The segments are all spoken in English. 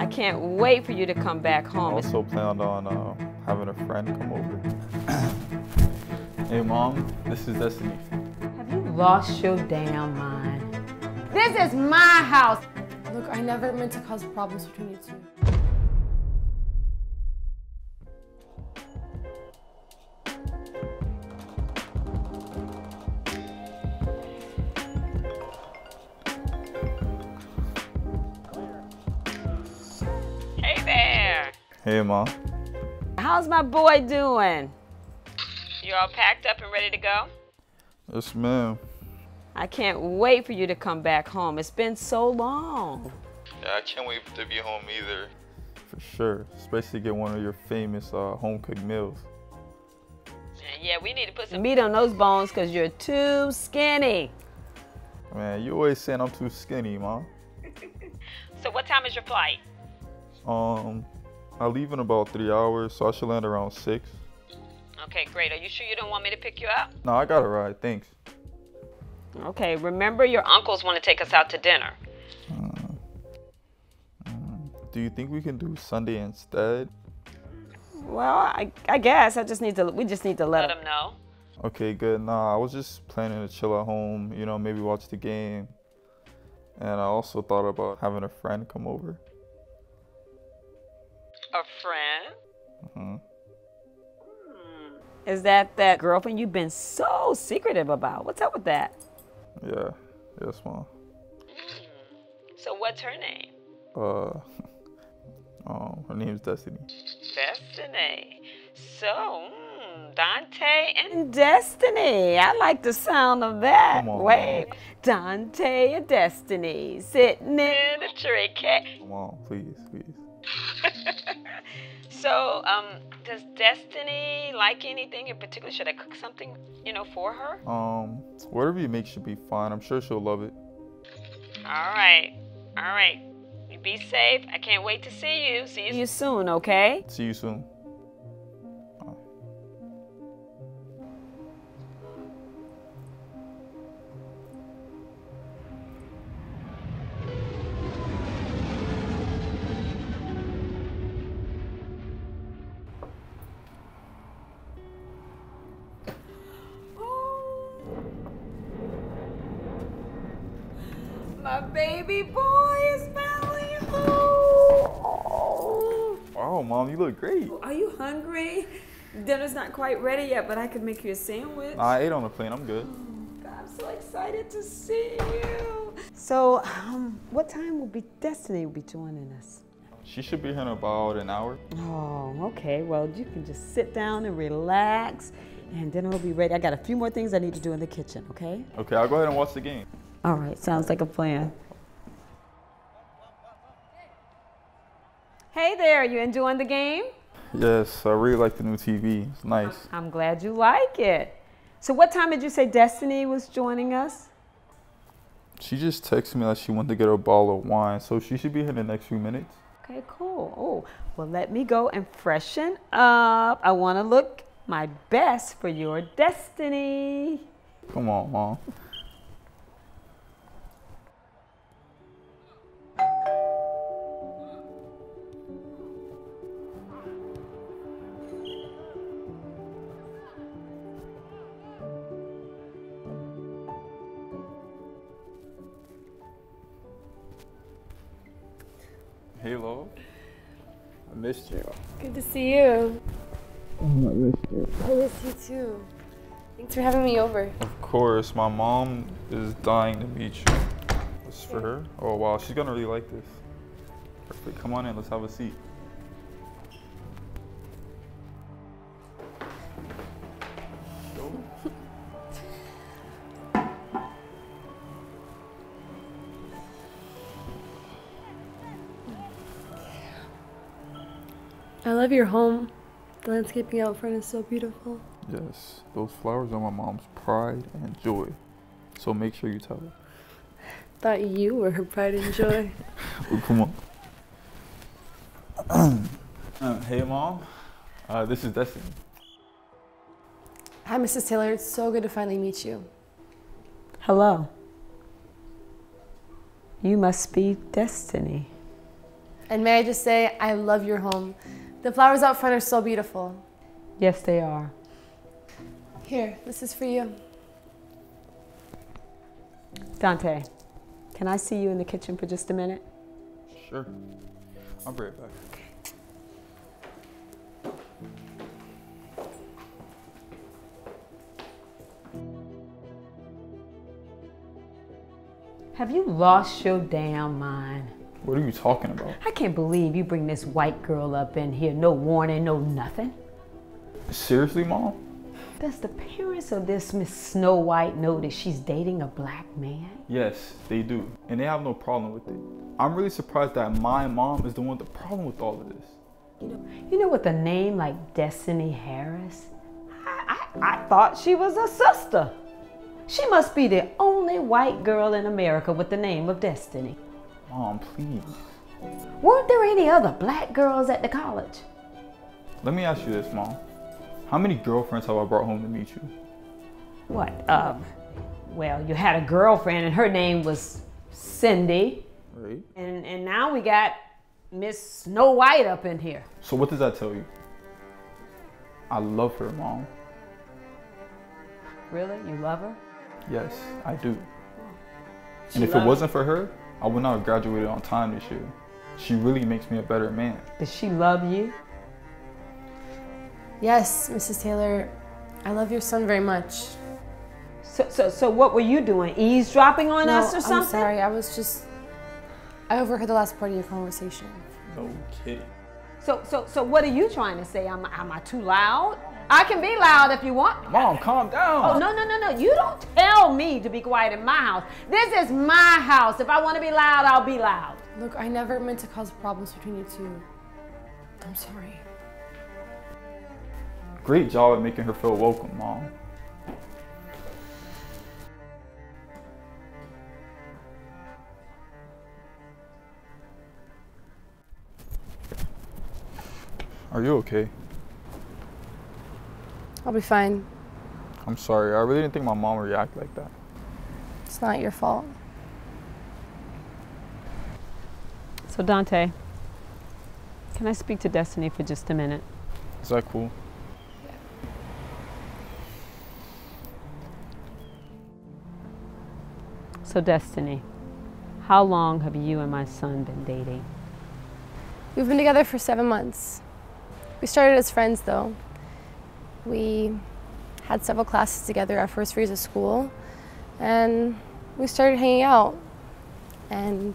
I can't wait for you to come back home. I home. also planned on uh, having a friend come over. hey, mom, this is Destiny. Have you lost your damn mind? This is my house. Look, I never meant to cause problems between you two. Hey, mom. How's my boy doing? You all packed up and ready to go? Yes, ma'am. I can't wait for you to come back home. It's been so long. Yeah, I can't wait to be home either. For sure, especially get one of your famous uh, home cooked meals. Yeah, we need to put some meat on those bones because you're too skinny. Man, you always saying I'm too skinny, mom. So, what time is your flight? Um, I leave in about three hours, so I should land around six. Okay, great. Are you sure you don't want me to pick you up? No, I got a ride, thanks. Okay, remember your uncles want to take us out to dinner. Hmm. Hmm. Do you think we can do Sunday instead? Well, I, I guess I just need to. We just need to let, them know. Okay, good. Nah, I was just planning to chill at home, you know, maybe watch the game. And I also thought about having a friend come over. A friend? hmm Is that that girlfriend you've been so secretive about? What's up with that? Yeah, yes, mom. So, what's her name? Uh, um, her name's Destiny. Destiny. So, mm, Dante and Destiny. I like the sound of that. On, Wait, Dante and Destiny sitting in a tree cat. Come on, please. So, um, does Destiny like anything in particular? Should I cook something, you know, for her? Um, whatever you make should be fine. I'm sure she'll love it. All right, all right. You be safe. I can't wait to see you. See you soon, okay? See you soon. My baby boy is finally home. Wow, mom, you look great. Are you hungry? Dinner's not quite ready yet, but I could make you a sandwich. I ate on the plane. I'm good. I'm so excited to see you. So, um, what time will be Destiny will be joining us? She should be here in about an hour. Oh, okay. Well, you can just sit down and relax, and dinner will be ready. I got a few more things I need to do in the kitchen. Okay? Okay, I'll go ahead and watch the game. All right. Sounds like a plan. Hey there. You enjoying the game? Yes, I really like the new TV. It's nice. I'm glad you like it. So, what time did you say Destiny was joining us? She just texted me that she wanted to get a bottle of wine, so she should be here in the next few minutes. Okay, cool. Oh, well, let me go and freshen up. I want to look my best for your destiny. Come on, mom. Hey, Lo. I missed you. Good to see you. Oh, I missed you. I miss you too. Thanks for having me over. Of course, my mom is dying to meet you. This for her? Oh wow, she's gonna really like this. Perfect. Come on in, let's have a seat. I love your home. The landscaping out front is so beautiful. Yes, those flowers are my mom's pride and joy. So make sure you tell her. Thought you were her pride and joy. Oh, come on. uh, hey, mom. Uh, this is Destiny. Hi, Mrs. Taylor. It's so good to finally meet you. Hello. You must be Destiny. And may I just say, I love your home. The flowers out front are so beautiful. Yes, they are. Here, this is for you. Dante, can I see you in the kitchen for just a minute? Sure. I'll be right back. Have you lost your damn mind? What are you talking about? I can't believe you bring this white girl up in here, no warning, no nothing. Seriously, mom? Does the parents of this Miss Snow White know that she's dating a black man? Yes, they do. And they have no problem with it. I'm really surprised that my mom is the one with the problem with all of this. You know, you know with a name like Destiny Harris, I, I, I thought she was a sister. She must be the only white girl in America with the name of Destiny. Mom, please. Weren't there any other black girls at the college? Let me ask you this, mom. How many girlfriends have I brought home to meet you? What? Um, well, you had a girlfriend and her name was Cindy. Right? And, and now we got Miss Snow White up in here. So what does that tell you? I love her, mom. Really? You love her? Yes, I do. She And if it wasn't for her, I would not have graduated on time this year. She really makes me a better man. Does she love you? Yes, Mrs. Taylor, I love your son very much. So, so, so what were you doing? Eavesdropping on No, us or something? I'm sorry, I was just. I overheard the last part of your conversation. No kidding. So, so, so what are you trying to say? Am, I- am I too loud? I can be loud if you want. Mom, calm down. Oh, no, no, no, no. You don't tell me to be quiet in my house. This is my house. If I want to be loud, I'll be loud. Look, I never meant to cause problems between you two. I'm sorry. Great job at making her feel welcome, mom. Are you okay? I'll be fine. I'm sorry. I really didn't think my mom would react like that. It's not your fault. So, Dante, can I speak to Destiny for just a minute? Is that cool? So, Destiny, how long have you and my son been dating? We've been together for seven months. We started as friends, though. We had several classes together our first years of school, and we started hanging out. And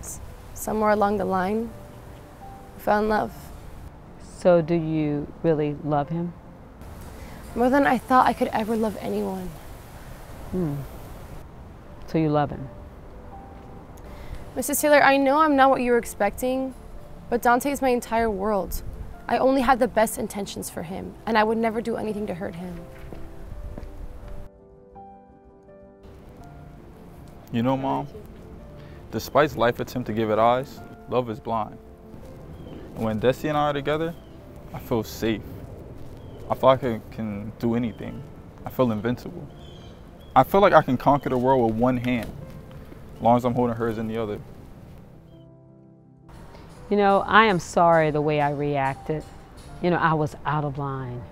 somewhere along the line, we fell in love. So, do you really love him? More than I thought I could ever love anyone. Hmm. So, you love him? Mrs. Taylor, I know I'm not what you were expecting, but Dante is my entire world. I only have the best intentions for him, and I would never do anything to hurt him. You know, mom, despite life attempt to give it eyes, love is blind. And when Desi and I are together, I feel safe. I feel like I can do anything. I feel invincible. I feel like I can conquer the world with one hand, as long as I'm holding hers in the other. You know, I am sorry the way I reacted. You know, I was out of line.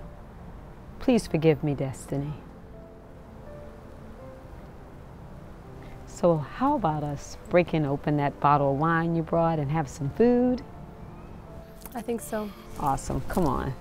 Please forgive me, Destiny. So, how about us breaking open that bottle of wine you brought and have some food? I think so. Awesome. Come on.